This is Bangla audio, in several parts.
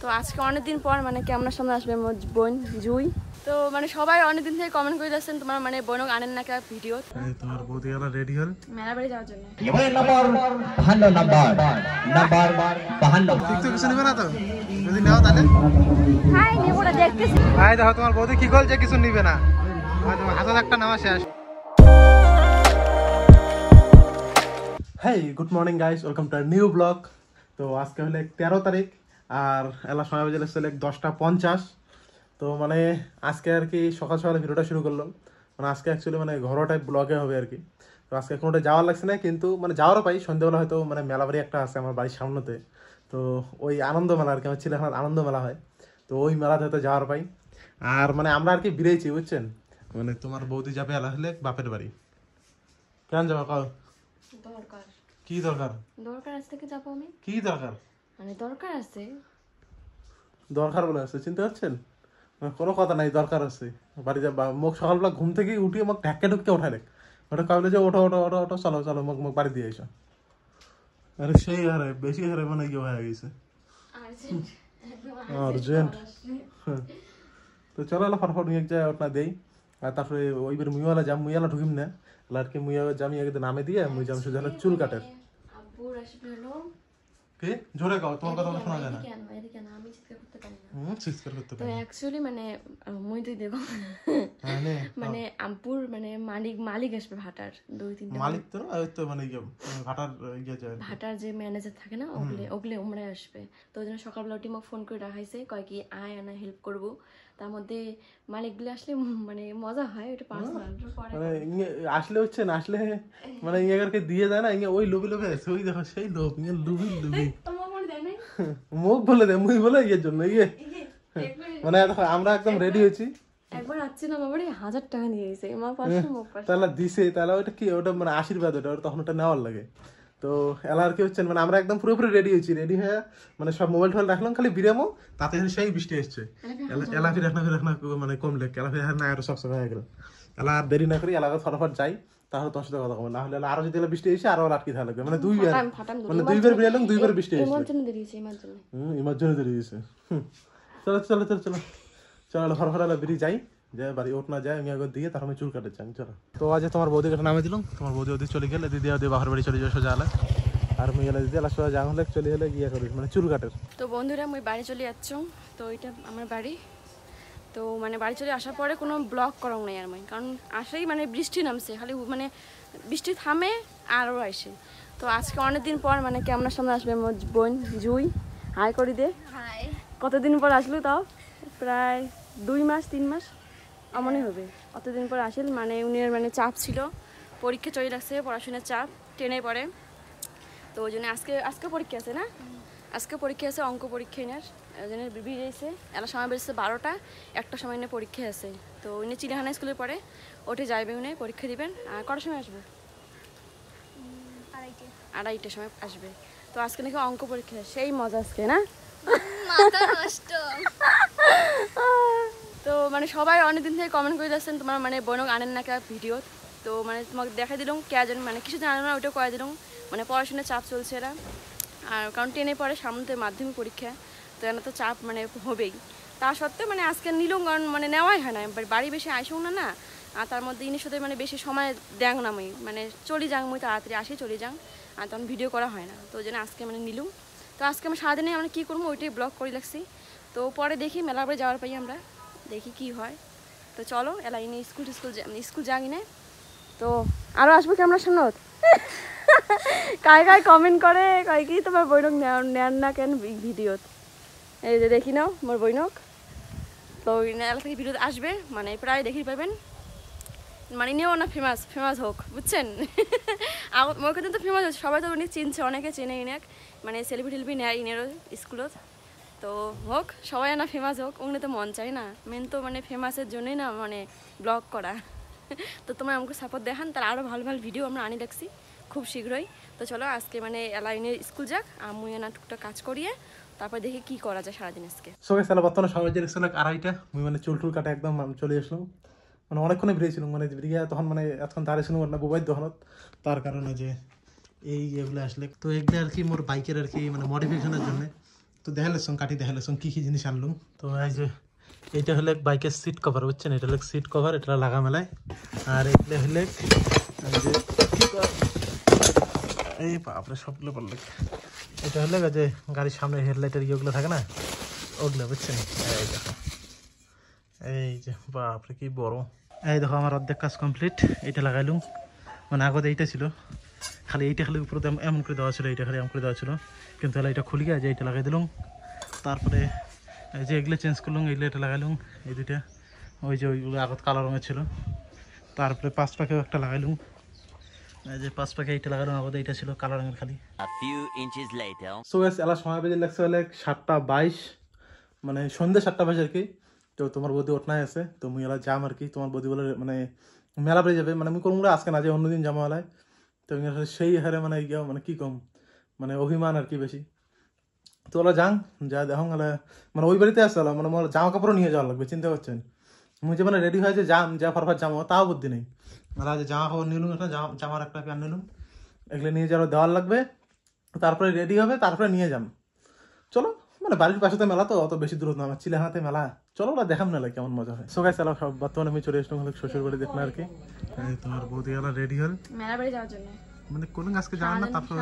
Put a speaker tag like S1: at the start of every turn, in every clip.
S1: তো আজকে অনেকদিন পর মানে ক্যামেরার সামনে আসবে মোর বোন জুই? তো মানে সবাই অনেকদিন থেকে কমেন্ট করে যাচ্ছেন তোমার মানে বোন আনেন না কা ভিডিও
S2: তোমার বৌদি গেল রেডি হল?
S1: মেলা বাড়ি যাওয়ার জন্য।
S3: এবারে নম্বর বাহান্ন নম্বর নম্বর
S2: কিছু নিবে না তো? যদি নাও তাহলে।
S1: হাই নেবোটা দেখতেছি।
S2: ভাই দেখো তোমার বৌদি কি করছে কিছু নিবে না। হয়তো হাজার একটা নেওয়া শেষ। Hey good morning guys welcome to new blog তো আজকে হলে তেরো তারিখ। আর এলা সময় বাজে হলে দশটা পঞ্চাশ। তো মানে আজকে আর কি সকাল সকালে ভিডিওটা শুরু করলাম। মানে আজকে অ্যাকচুয়ালি মানে ঘরোয়া টাইপ ব্লগে হবে আর কি। তো আজকে কোনোটা যাওয়ার লাগছে না কিন্তু মানে যাওয়ারও পাই। সন্ধ্যেবেলা হয়তো মানে মেলা বাড়ি একটা আছে আমার বাড়ির সামনেতে। তো ওই আনন্দ মেলা আর কি আমার ছেলে আনন্দ মেলা হয়। তো ওই মেলাতে হয়তো যাওয়ার পাই। আর মানে আমরা আর কি বেরিয়েছি বুঝছেন? মানে তোমার বৌদি যাবে এলা হলে বাপের বাড়ি। কেন যাব কাউ
S1: দরকার।
S2: কি দরকার?
S1: দরকার আছে থেকে যাব আমি?
S2: কি দরকার?
S1: মানে দরকার আছে।
S2: দরকার বলে আছে চিনতে পারছেন? মানে কোনো কথা নাই দরকার আছে। বাড়ি যা মুখ সকালবেলা ঘুম থেকে উঠিয়ে মুখ ঢাক্কে ঢুককে ওঠালে ওটা কাবলে যে ওঠো ওঠো ওঠো ওঠো চলো চলো মুখ মুখ বাড়ি দিয়ে এসো আরে সেই হারে বেশি হারে মানে ইয়ে হয়ে গেছে? আর্জেন্ট তো চলো এলা ফটাফট নিয়ে যায় ওটা দেই। আর তারপরে ওইবার মুইওয়ালা যাম মুইওয়ালা ঢুকিম না। লাটকে মুইয়া জামি আগে নামে দিয়ে মুই যাম শুধু হলো চুল কাটের।
S1: আব্বুর আসবে
S2: কে? জোরে কাও তোমার কথা শোনা যায় না।
S1: কেন এদিকে কেন আমি চিৎকার করতে পারি না।
S2: হুম চিৎকার করতে
S1: তো অ্যাকচুয়ালি মানে আহ, মুই তুই দেখো
S2: হ্যাঁ
S1: মানে মানে মালিক মালিক আসবে ভাটার দুই তিনটা
S2: মালিক তো ওই তো মানে ইয়ে ইয়ে যায়
S1: ভাটার যে ম্যানেজার থাকে না ওগুলো ওগুলো উমরায় আসবে। তো ওই জন্য সকালবেলা টিমক ফোন করে রাখাইছে কয় কি আয় আনা হেল্প করব। তার মধ্যে মালিকগুলো আসলে মানে মজা হয় ওটা পার্সোনাল
S2: মানে ইয়ে আসলে হচ্ছে না আসলে মানে ইয়েকে দিয়ে দেয় না ইয়ে ওই লোভি লোভে আছে ওই দেখো সেই লোভ ইয়ে লুবি লুবি
S1: মনে দেয়
S2: মুখ বলে দে মুই বলে ইয়ের জন্য ইয়ে। মানে দেখো আমরা একদম রেডি হয়েছি।
S1: একবার আসছিলাম আমার বাড়ি হাজার টাকা নিয়ে পাঁচশো পাঁচশো।
S2: তাহলে দিছে তাহলে ওটা কি ওটা মানে আশীর্বাদ ওটা ওটা তখন ওটা নেওয়ার লাগে। তো এলা আর কি হচ্ছে মানে আমরা একদম পুরোপুরি রেডি হয়েছি রেডি হয়ে মানে সব মোবাইল টোবাইল রাখলাম খালি বিরামো তাতে সেই বৃষ্টি এসছে। এলা ফির রাখনা রাখনা মানে কমলে এলা ফির না আরও সব সময় হয়ে গেল। এলা আর দেরি না করি এলাকা ফটাফট যাই তাহলে তোমার সাথে কথা বলব। না হলে আরও যদি এলা বৃষ্টি এসে আরও আটকে থাকা লাগবে। মানে দুইবার মানে দুইবার বেরোলাম দুইবার বৃষ্টি এসছে।
S1: ইমার জন্য
S2: দেরি হয়েছে চলো চলো চলো চলো। চলো হর হর বেরিয়ে যাই। যে বাড়ি ওঠ না যায় আমি আগে দিয়ে তারপর আমি চুল কাটে চাই চলো। তো আজ তোমার বৌদি কাছে নামে দিলাম? তোমার বৌদি ওদিকে চলে গেলে দিদি ওদিকে বাহার বাড়ি চলে যাওয়া সোজা আলে আর আমি গেলে দিদি আলা সোজা যাওয়া হলে চলে গেলে গিয়ে করিস মানে চুল কাটের।
S1: তো বন্ধুরা আমি বাড়ি চলে যাচ্ছ। তো এটা আমার বাড়ি। তো মানে বাড়ি চলে আসার পরে কোনো ব্লগ করাও নাই আর মই কারণ আসেই মানে বৃষ্টি নামছে খালি মানে বৃষ্টি থামে আরও আসে। তো আজকে অনেক দিন পর মানে ক্যামেরার সামনে আসবে মোর বোন জুই? হাই করি দে। কতদিন পর আসলো তাও? প্রায় দুই মাস তিন মাস? এমনই হবে। অতদিন পর আসেন মানে উনির মানে চাপ ছিল। পরীক্ষা চলে লাগছে পড়াশোনার চাপ টেনে পড়ে। তো ওই জন্য আজকে আজকে পরীক্ষা আছে না? আজকে পরীক্ষা আছে অঙ্ক পরীক্ষা এনার। ওই জন্য বেরিয়েছে এলা সময় বেরিয়েছে বারোটা একটা সময় এনে পরীক্ষা আছে। তো উনি চিড়িয়াখানা স্কুলে পড়ে ওঠে যাইবে উনি পরীক্ষা দিবেন। আর কটার সময় আসবে? আড়াইটার সময় আসবে। তো আজকে নাকি অঙ্ক পরীক্ষা সেই মজা আজকে না? তো মানে সবাই অনেকদিন থেকে কমেন্ট করে যাচ্ছেন, তোমার মানে বোনক আনেন না কা ভিডিও? তো মানে তোমাকে দেখা দিলাম কে যেন মানে কিছু জানো না ওইটা করে দিলাম। মানে পড়াশোনার চাপ চলছে এরা। আর কারণ টেনে পরে সামনে মাধ্যমিক পরীক্ষা, তো এরা তো চাপ মানে হবেই। তা সত্ত্বেও মানে আজকে নিলাম, কারণ মানে নেওয়াই হয় না। বাড়ি বেশি আইসও না না। আর তার মধ্যে ইনি সাথে মানে বেশি সময় দেখ না মই। মানে চলে যাং মই, তাড়াতাড়ি আসি, চলে যাং আর তখন ভিডিও করা হয় না। তো ওই জন্য আজকে মানে নিলুম। তো আজকে আমি সারাদিনে আমরা কী করব, ওইটাই ব্লগ করে লাগছি তো পরে দেখি মেলা বাড়ি যাওয়ার পাই আমরা। দেখি কি হয়। তো চলো এলা ইনি স্কুল টিস্কুল স্কুল যাই না। তো আরও আসব কি আমরা সামনত কায় কায় কমেন্ট করে কয় কি তোমার বৈনক নেন না কেন ভিডিওত এই যে দেখি নাও মোর বৈনক। তো এলা থেকে ভিডিও আসবে মানে প্রায় দেখি পাবেন। মানে ইনিও না ফেমাস ফেমাস হোক, বুঝছেন? আগ- মোর কিন্তু ফেমাস হচ্ছে সবাই তো উনি চিনছে, অনেকে চেনে ইনাক মানে সেলিব্রিটি নেয় ইনেরও স্কুলত। তো হোক, সবাই না ফেমাস হোক, উনি তো মন চাই না। মেন তো মানে ফেমাসের জন্যই না মানে ব্লগ করা। তো তোমরা আমাকে সাপোর্ট দেখান তার আরও ভালো ভালো ভিডিও আমরা আনি দেখছি, খুব শীঘ্রই। তো চলো, আজকে মানে এলাইনের স্কুল যাক, আর মুই না টুকটাক কাজ করিয়ে তারপর দেখি কি করা যায় সারাদিন আজকে।
S2: সবাই সালা বর্তমানে সময় যে ছিল আড়াইটা, মুই মানে চুল টুল কাটা একদম, আমি চলে আসলাম। মানে অনেকক্ষণে বেরিয়েছিলাম মানে বেরিয়ে তখন মানে এতক্ষণ দাঁড়িয়েছিলাম না বুবাই দোকানত। তার কারণে যে এই এগুলো আসলে, তো এগুলো আর কি মোর বাইকের আর কি মানে মডিফিকেশনের জন্য। তো দেখালেছুন কাটি দেখালেছুন কি কি জিনিস আনলুম? তো এই যে, এইটা হলে বাইকের সিট কভার বুঝছেন? এটা হলে সিট কভার এটা লাগা মেলায়। আর এটা হলে এই বাপরে, সবগুলো পড়লে এটা হলে যে গাড়ির সামনে হেডলাইটের ইয়েগুলো থাকে না, ওগুলো, বুঝছেন? এই দেখো। এই যে, বাপরে, কি বড়। এই দেখো, আমার অর্ধেক কাজ কমপ্লিট এটা লাগাইলুম। মানে আগতে এইটা ছিল। খালি এইটা খালি উপরে এমন করে দেওয়া ছিল এইটা খালি এমন করে দেওয়া ছিল। কিন্তু তাহলে এটা খুলি গিয়ে যে এইটা লাগাই দিলুম। তারপরে এই যে এগুলো চেঞ্জ করলাম এগুলো এটা লাগাইলুম এই দুইটা। ওই যে ওইগুলো আগত কালো রঙের ছিল। তারপরে পাঁচ পাখেও একটা লাগাইলুম। এই যে পাঁচ পাখে এইটা লাগাইলুম আগতে এইটা ছিল কালো রঙের খালি।
S4: A few inches later.
S2: So guys এলা সময় বেজে লাগছে হলে সাতটা বাইশ মানে সন্ধ্যে সাতটা বাইশ আর কি। তো তোমার বৌদি ওঠনায় আছে তো মুই এলা যাম আর কি। তোমার বৌদি বলে মানে মেলা বেড়ে যাবে মানে মুই কোনো আজকে না যে অন্যদিন জামা হলায় তো সেই হারে মানে ইয়া মানে কি কম? মানে অভিমান আর কি বেশি। তো ওলা যাং, যা দেখুন এলা মানে ওই বাড়িতে আসতে হলো মানে মোর জামা কাপড়ও নিয়ে যাওয়া লাগবে, চিন্তা করছেন? মুই যে মানে রেডি হয়ে যে যাম যা ফরফার জামা, তাও বুদ্ধি নেই। আর আজ জামা কাপড় নিলুম একটা জামা, জামার একটা প্যান্ট নিলুম এগুলো নিয়ে যাওয়ার দেওয়ার লাগবে, তারপরে রেডি হবে, তারপরে নিয়ে যাম। চলো মানে বাড়ির পাশে তো মেলা তো, অত বেশি দূর না, আমার চিলেহাতে মেলা। চলো ওরা দেখাম না কেমন মজা হয়। সো গাইস সব বর্তমানে আমি চলে এসলাম শ্বশুর বাড়ি দেখলাম আর কি। তোমার বৌদি গেলা রেডি হল।
S1: মেলা বাড়ি যাওয়ার জন্য।
S2: মানে কোন আজকে যাওয়ার না তারপর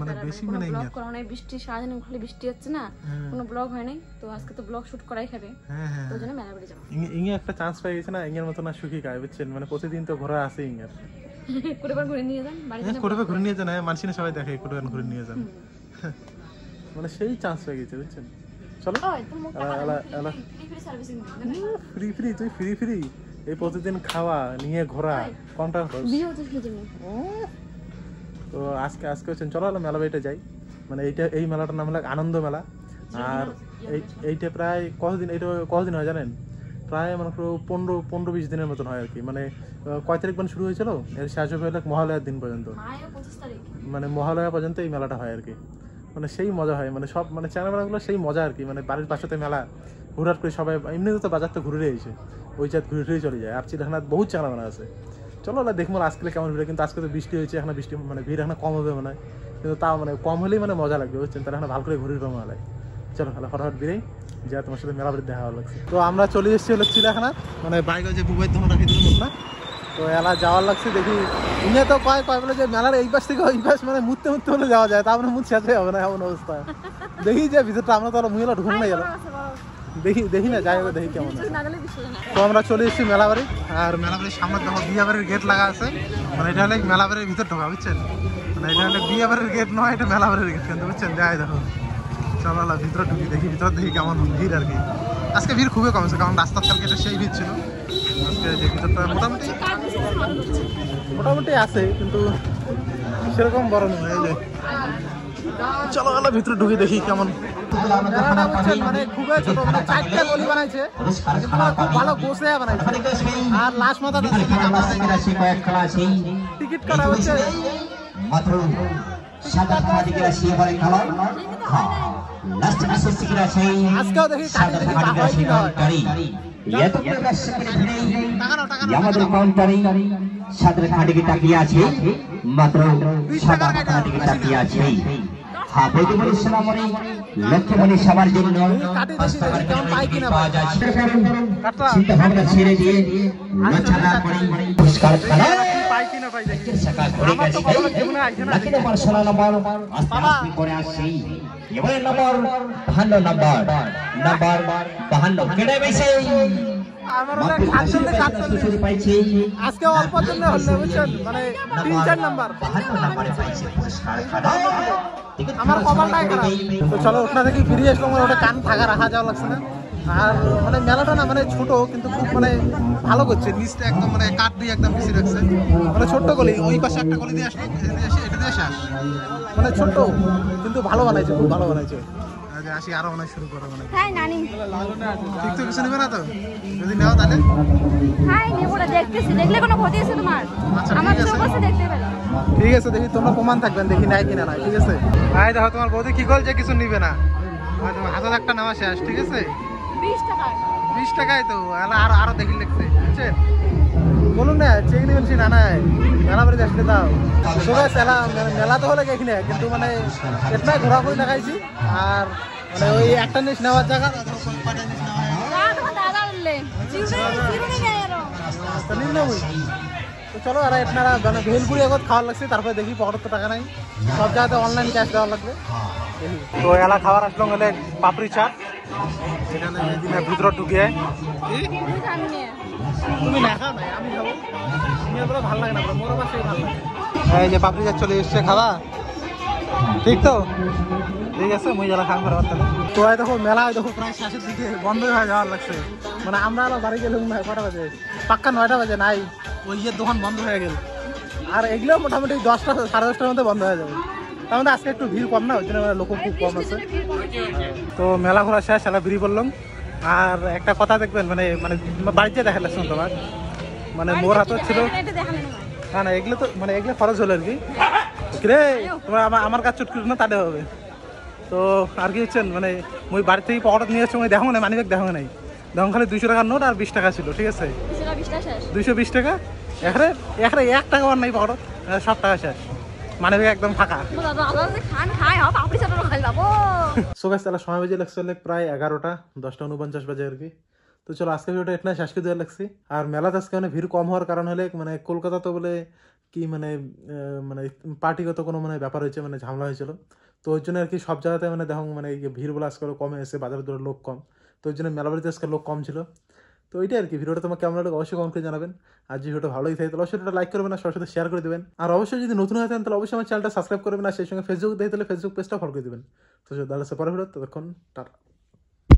S2: মানে বেশি মানে
S1: ব্লগ করা নাই বৃষ্টি সারাদিন খালি বৃষ্টি হচ্ছে না কোনো ব্লগ হয় নাই। তো আজকে তো ব্লগ শুট করাই খাবে
S2: হ্যাঁ হ্যাঁ।
S1: তো জন্য মেলা বাড়ি যাব
S2: একটা চান্স পেয়ে গেছে না ইঙের মতো না সুখী গায়ে বুঝছেন? মানে প্রতিদিন তো ঘোরা আছে ইঙের।
S1: করে ঘুরে নিয়ে যান বাড়িতে
S2: হ্যাঁ ঘুরে নিয়ে যান। হ্যাঁ মানুষ সবাই দেখে ঘুরে নিয়ে যান। মানে সেই চান্স পেয়ে গেছে বুঝছেন? চলো।
S1: ফ্রি
S2: ফ্রি তুই ফ্রি ফ্রি। এই প্রতিদিন খাওয়া নিয়ে ঘোরা কোনটা। তো আজকে আজকে হচ্ছে চলো হলো মেলা বাড়িতে যাই। মানে এইটা এই মেলাটার নাম হলো আনন্দ মেলা। আর এই এইটা প্রায় কতদিন এইটা কতদিন হয় জানেন? প্রায় মানে পুরো পনেরো পনেরো বিশ দিনের মতন হয় আর কি। মানে কয় তারিখ মানে শুরু হয়েছিল? এর শেষ হবে হলো মহালয়ার দিন পর্যন্ত। মানে মহালয়া পর্যন্ত এই মেলাটা হয় আর কি। মানে সেই মজা হয় মানে সব মানে চ্যানেল মেলাগুলো সেই মজা আর কি মানে বাড়ির পাশেতে মেলা হুড়াট করে সবাই এমনিতে তো বাজার তো ঘুরে এসে, ওই চাঁদ ঘুরে ঘুরে চলে যায়, আর চিড়াখানা বহুত চ্যানেল মেলা আছে। চলো ওলা দেখব আজকে কেমন ভিড় কিন্তু আজকে তো বৃষ্টি হয়েছে, এখন বৃষ্টি মানে ভিড় এখন কম হবে মনে কিন্তু তাও মানে কম হলেই মানে মজা লাগবে, বুঝছেন? তাহলে এখন ভালো করে ঘুরে পাবো মেলায়। চলো তাহলে ফটাফট বেরেই, যা তোমার সাথে মেলা বাড়িতে দেখা ভালো লাগছে। তো আমরা চলে এসেছি হলো চিড়াখানা মানে বাইকে যে বুবাই ধরুন রাখি দিল না। তো এলা যাওয়ার লাগছে, দেখি। ইনে তো কয় কয় বলে যে মেলার এই পাশ থেকে ওই পাশ মানে মুততে মুততে হলে যাওয়া যায়। তারপরে মুত শেষ হবে না, এমন অবস্থা। দেখি যে ভিতরটা, আমরা তো আরও মুহিলা ঢুকুন গেল দেখি দেখি না, যাই দেখি কেমন তো আমরা চলে এসেছি মেলা মেলাবাড়ি। আর মেলাবাড়ির সামনে দেখো, বিয়াবাড়ির গেট লাগা আছে। মানে এটা হলে মেলাবাড়ির ভিতর ঢোকা, বুঝছেন? মানে এটা হলে বিয়াবাড়ির গেট নয়, এটা মেলাবাড়ির গেট কিন্তু, বুঝছেন? যাই দেখো। চলো ভিতরে ঢুকি দেখি, ভিতর দেখি কেমন ভিড় আর কি। আজকে ভিড় খুবই কমেছে কারণ রাস্তার কালকে এটা সেই ভিড় ছিল। আজকে যে ভিতরটা মোটামুটি মোটামুটি আছে কিন্তু সেরকম বড় নয় এই যে। চলো গেল ভিতরে ঢুকে দেখি কেমন। মানে খুবই ছোট মানে চারটা গলি বানাইছে। খুব ভালো গোসে বানাইছে। আর লাস্ট টিকিট কাটা হচ্ছে।
S3: মাত্র সাদা সামাজিকেরা খেলা
S2: আজকেও দেখি
S3: সাদা। গাড়ি এত প্রকাশ্যে ভিড়ে
S2: টাকা নাও, টাকা নাও,
S3: আমাদের। কাউন্টারে সাদা খাটিকে তাকিয়ে আছে মাত্র সাদা খাটিকে তাকিয়ে আছে হ্যাঁ বৈদ্যমণি সোনামণি লক্ষ্মীমণি সবার জন্য। চিন্তা ভাবনা ছেড়ে দিয়ে লজ্জা করে পুরস্কার খেলা
S2: পাই কিনা পাই দেখি।
S3: শাখা ঘুরে
S2: আমার তো
S3: গেছে।
S2: কখনো জীবনে আসছে না
S3: নাকি নম্বর ষোলো নম্বর। আস্তে আস্তে করে
S2: আজকে অল্প জন্য মানে তিন চার নাম্বার।
S3: বাহান্ন নম্বরে পাইছি পুরস্কার খেলা
S2: আমার কপালটাই খারাপ। তো চলো, ওখানে থেকে ফিরে আসলাম ওটা কান থাকা রাখা যাওয়া লাগছে না। আর মানে মেলাটা না মানে ছোট, কিন্তু খুব মানে ভালো করছে। নিচটা একদম মানে কাঠ দিয়ে একদম বেশি রাখছে। মানে ছোট্ট গলি, ওই পাশে একটা গলি দিয়ে আসলো এটা দিয়ে আসি মানে ছোট্ট, কিন্তু ভালো বানাইছে, খুব ভালো বানাইছে। আচ্ছা, আসি আরও অনেক শুরু করো মানে।
S1: হ্যাঁ নানি।
S2: ঠিক কিছু নেবে না তো। যদি নেও তাহলে।
S1: হ্যাঁ নেব না দেখতেছি। দেখলে কোনো ক্ষতি আছে তোমার?
S2: আচ্ছা,
S1: আমার। চোখ আছে। দেখতে পেলে।
S2: ঠিক আছে দেখি তোমরা প্রমাণ থাকবেন দেখি নাই কিনা নাই ঠিক আছে? আয় দেখো তোমার বৌদি কি করছে কিছু নিবে না। তোমার হাজার একটা নেওয়া শেষ ঠিক আছে?
S1: বিশ টাকা।
S2: বিশ টাকায় তো আরও আরও দেখি লিখছে বুঝছেন? বলুন না চেক নেবেন সে না নাই? মেলা বাড়িতে আসলে দাও। সবাই মেলা মেলা তো হলে এখানে কিন্তু মানে এটাই ঘোরাঘুরি লাগাইছি আর মানে ওই একটা নেওয়ার জায়গা হয় তো নিন না ওই। তো চলো আর আপনারা মানে ভেলপুরি এখন খাওয়ার লাগছে তারপরে দেখি পকেটে তো টাকা নাই। সব জায়গাতে অনলাইন ক্যাশ দেওয়া লাগবে। তো এলা খাবার আসলো হলে পাপড়ি চাট। এখানে ভিতরে ঢুকিয়ে। তুমি না খাও নাই আমি খাব। তুমি বলে ভালো লাগে না মোর আবার সেই ভালো লাগে। এই যে পাপড়ি চাট চলে এসছে খাওয়া ঠিক তো? ঠিক আছে মুই জ্বালা খাম করার তাহলে তো দেখো মেলা দেখো প্রায় শেষের দিকে বন্ধ হয়ে যাওয়ার লাগছে। মানে আমরা আবার বাড়ি গেলাম না কটা বাজে? পাক্কা নয়টা বাজে নাই। ওই ইয়ের দোকান বন্ধ হয়ে গেল। আর এগুলো মোটামুটি দশটা সাড়ে দশটার মধ্যে বন্ধ হয়ে যাবে। তার মধ্যে আজকে একটু ভিড় কম না ওই জন্য মানে লোক খুব কম আছে। তো মেলা ঘোরা শেষ এলা বেরিয়ে পড়লাম। আর একটা কথা দেখবেন মানে মানে বাড়িতে দেখা লাগছে তোমার? মানে মোর হাতে ছিল না না। এগুলো তো মানে এগুলো খরচ হলো আর কি। রে তোমার আমার আমার কাজ চুটকুট না তাদের হবে। তো আর কি হচ্ছেন? মানে মুই বাড়ি থেকে পকেট নিয়ে আসছি দেখো না মানিব্যাগ দেখো নাই। দেখো খালি দুইশো টাকার নোট আর বিশ টাকা ছিল ঠিক আছে? দুইশো বিশ টাকা এখানে এখানে এক টাকা আর নাই পকেট সব টাকা শেষ। একদম ফাঁকা। সো গাছ তাহলে সময় বেজে লাগছে প্রায় এগারোটা দশটা উনপঞ্চাশ বাজে আর কি। তো চলো আজকে ভিডিওটা এখানে শেষ করে দেওয়া লাগছি। আর মেলাতে আজকে মানে ভিড় কম হওয়ার কারণ হলে মানে কলকাতা তো বলে কি মানে মানে পার্টিগত কোনো মানে ব্যাপার হয়েছে মানে ঝামেলা হয়েছিল। তো ওই জন্য আর কি সব জায়গাতে মানে দেখো মানে ভিড় বলে আজকাল কমে এসে বাজারের দূরে লোক কম। তো ওই জন্য মেলা বাড়িতে আজকে লোক কম ছিল। তো এইটাই আর কি ভিডিওটা তোমার কেমন লাগে অবশ্যই কমেন্ট করে জানাবেন। আর যে ভিডিওটা ভালোই থাকে তাহলে অবশ্যই লাইক করবেন আর সবার সাথে শেয়ার করে দেবেন। আর অবশ্যই যদি নতুন হয়ে থাকেন তাহলে অবশ্যই আমার চ্যানেলটা সাবস্ক্রাইব করবেন আর সেই সঙ্গে ফেসবুক দেখে তাহলে ফেসবুক পেজটা ফলো করে দেবেন। তো তাহলে সে পরে ভিডিও ততক্ষণ, টাটা।